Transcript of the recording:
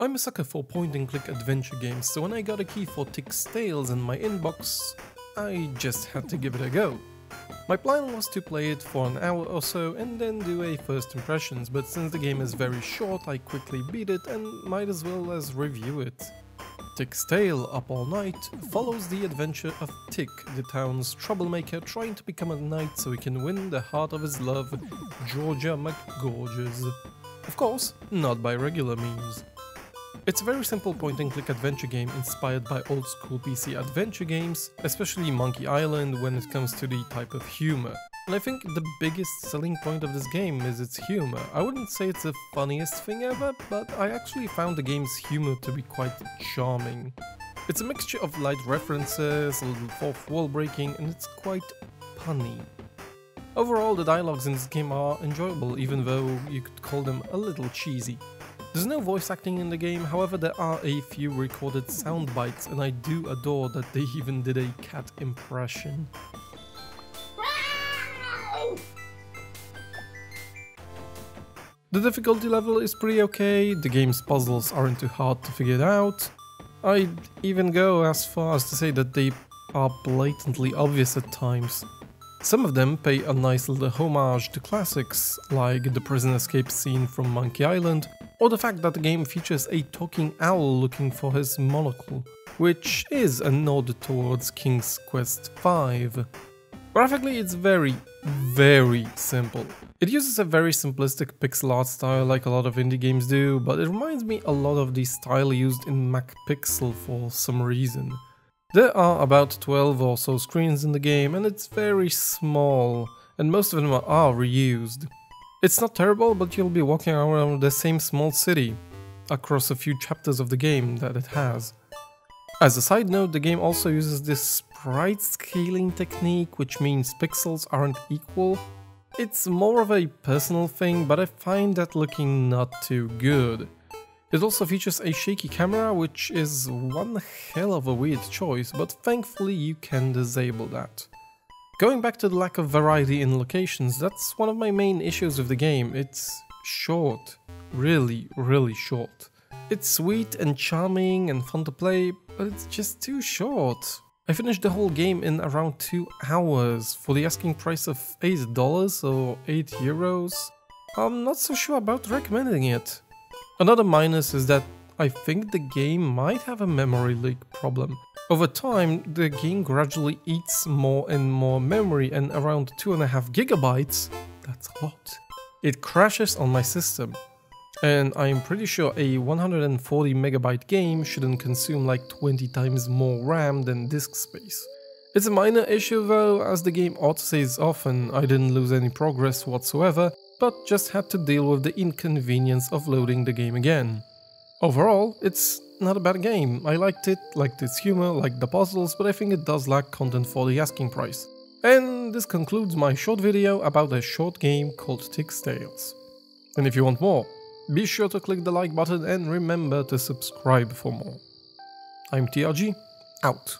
I'm a sucker for point and click adventure games, so when I got a key for Tick's Tales in my inbox, I just had to give it a go. My plan was to play it for an hour or so and then do a first impressions, but since the game is very short I quickly beat it and might as well as review it. Tick's Tale, Up All Knight, follows the adventure of Tick, the town's troublemaker trying to become a knight so he can win the heart of his love, Georgia McGorgeous. Of course, not by regular means. It's a very simple point-and-click adventure game inspired by old-school PC adventure games, especially Monkey Island when it comes to the type of humor. And I think the biggest selling point of this game is its humor. I wouldn't say it's the funniest thing ever, but I actually found the game's humor to be quite charming. It's a mixture of light references, a little fourth wall breaking, and it's quite punny. Overall, the dialogues in this game are enjoyable, even though you could call them a little cheesy. There's no voice acting in the game, however there are a few recorded sound bites and I do adore that they even did a cat impression. The difficulty level is pretty okay, the game's puzzles aren't too hard to figure out. I'd even go as far as to say that they are blatantly obvious at times. Some of them pay a nice little homage to classics, like the prison escape scene from Monkey Island, or the fact that the game features a talking owl looking for his monocle, which is a nod towards King's Quest V. Graphically it's very, very simple. It uses a very simplistic pixel art style like a lot of indie games do, but it reminds me a lot of the style used in McPixel for some reason. There are about 12 or so screens in the game and it's very small, and most of them are reused. It's not terrible, but you'll be walking around the same small city across a few chapters of the game that it has. As a side note, the game also uses this sprite scaling technique, which means pixels aren't equal. It's more of a personal thing, but I find that looking not too good. It also features a shaky camera, which is one hell of a weird choice, but thankfully you can disable that. Going back to the lack of variety in locations, that's one of my main issues with the game. It's short. Really, really short. It's sweet and charming and fun to play, but it's just too short. I finished the whole game in around 2 hours for the asking price of $8 or 8 euros. I'm not so sure about recommending it. Another minus is that I think the game might have a memory leak problem. Over time, the game gradually eats more and more memory and around 2.5 gigabytes, that's a lot, it crashes on my system. And I'm pretty sure a 140 megabyte game shouldn't consume like 20 times more RAM than disk space. It's a minor issue though, as the game autosaves often, I didn't lose any progress whatsoever, but just had to deal with the inconvenience of loading the game again. Overall, it's not a bad game. I liked it, liked its humor, liked the puzzles, but I think it does lack content for the asking price. And this concludes my short video about a short game called Tick's Tales. And if you want more, be sure to click the like button and remember to subscribe for more. I'm TRG, out.